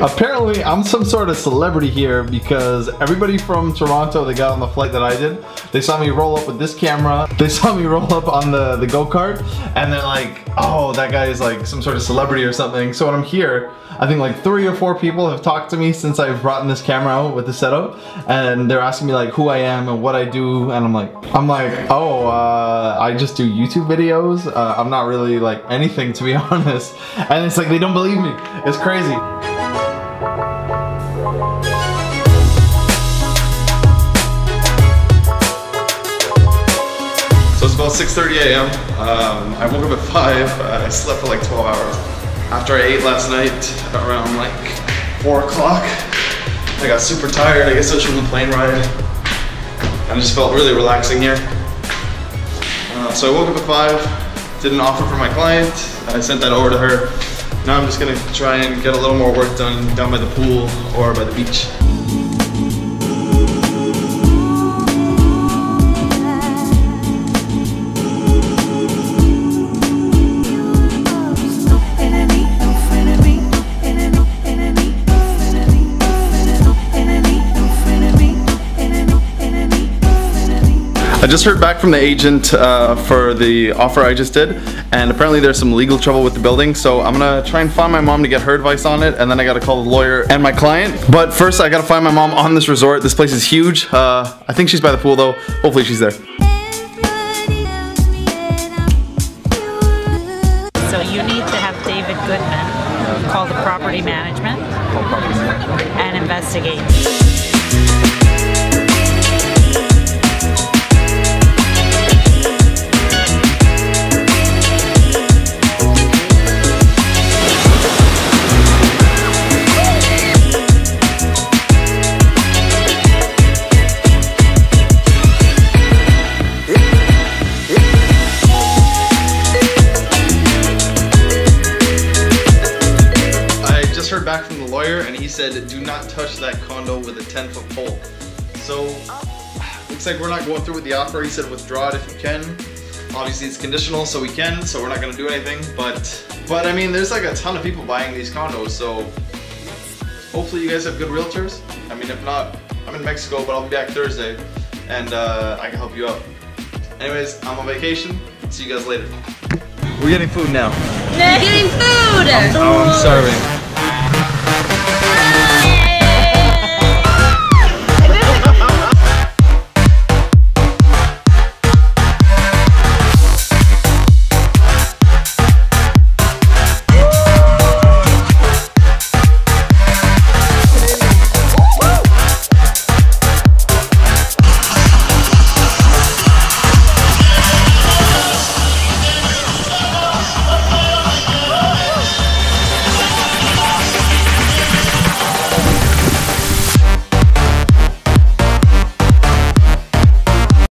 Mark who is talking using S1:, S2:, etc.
S1: Apparently, I'm some sort of celebrity here because everybody from Toronto that got on the flight that I did, they saw me roll up with this camera, they saw me roll up on the, the go-kart, and they're like, oh, that guy is like some sort of celebrity or something. So when I'm here, I think like three or four people have talked to me since I've brought this camera out with the setup, and they're asking me like who I am and what I do, and I'm like, I'm like, oh, uh, I just do YouTube videos. Uh, I'm not really like anything to be honest. And it's like they don't believe me. It's crazy. So it's about 6.30 a.m. Um, I woke up at 5. Uh, I slept for like 12 hours. After I ate last night around like 4 o'clock, I got super tired. I guess it was from the plane ride. I just felt really relaxing here. Uh, so I woke up at 5, did an offer for my client. I sent that over to her. Now I'm just gonna try and get a little more work done down by the pool or by the beach. I just heard back from the agent uh, for the offer I just did, and apparently there's some legal trouble with the building, so I'm gonna try and find my mom to get her advice on it, and then I gotta call the lawyer and my client. But first, I gotta find my mom on this resort. This place is huge. Uh, I think she's by the pool though. Hopefully she's there.
S2: So you need to have David Goodman call the property management and investigate.
S1: Back from the lawyer, and he said do not touch that condo with a 10 foot pole. So looks like we're not going through with the offer. He said withdraw it if you can. Obviously it's conditional, so we can. So we're not gonna do anything. But but I mean, there's like a ton of people buying these condos, so hopefully you guys have good realtors. I mean, if not, I'm in Mexico, but I'll be back Thursday, and uh, I can help you out. Anyways, I'm on vacation. See you guys later. We're getting food now.
S3: We're Getting food!
S1: Oh, I'm starving.